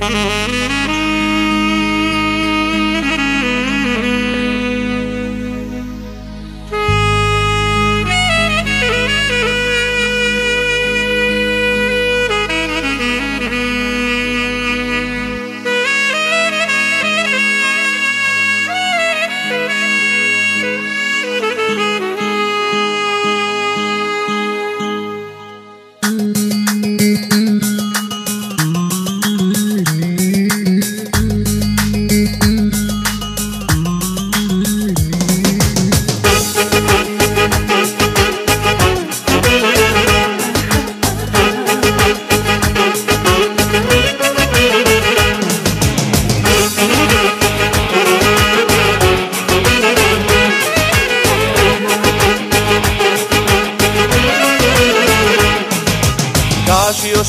Kaži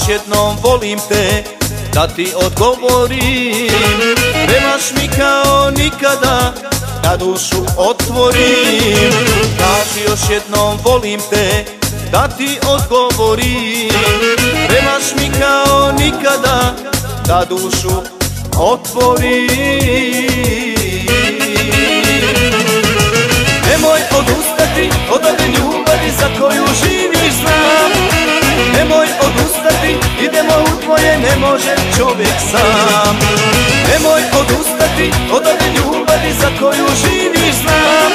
jednom volim te Da ti odgovorim. Trebaš mi kao nikada Da dušu otvorim. Kaži još jednom volim te Da ti odgovorim. Trebaš mi kao nikada Da dušu otvorim ne može čovjek sam. Nemoj odustati od ove ljubavi za koju živiš znam.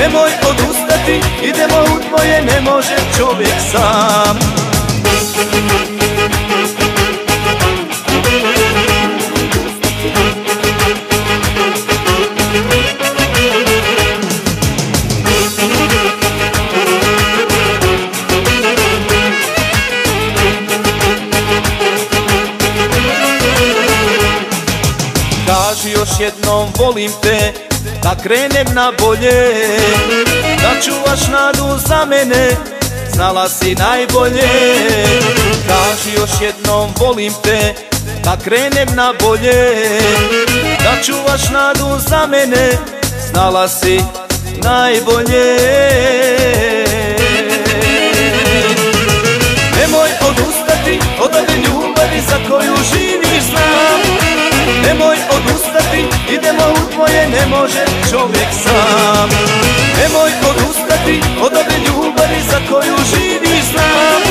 Nemoj odustati, idemo u tvoje, ne može čovjek sam jednom volim te Da krenem na bolje. Da čuvaš nadu za mene Znala si najbolje. Kaži još jednom volim te Da krenem na bolje. Da čuvaš nadu za mene Znala si najbolje tvoje, ne može čovjek sam. Nemoj odustati od ove ljubavi za koju živiš znam.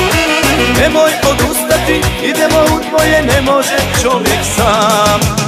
Nemoj odustati, idemo u tvoje, ne može čovjek sam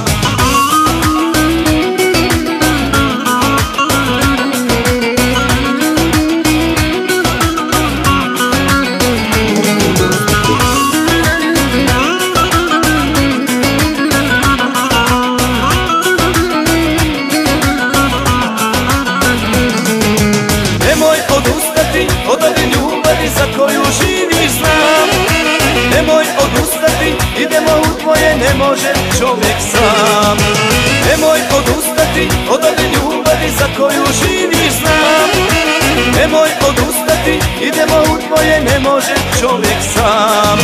živiš znam Nemoj odustati, idemo u tvoje, ne može čovjek sam. Nemoj odustati od ove ljubavi za koju živiš znam Nemoj odustati, idemo u tvoje, ne može čovjek sam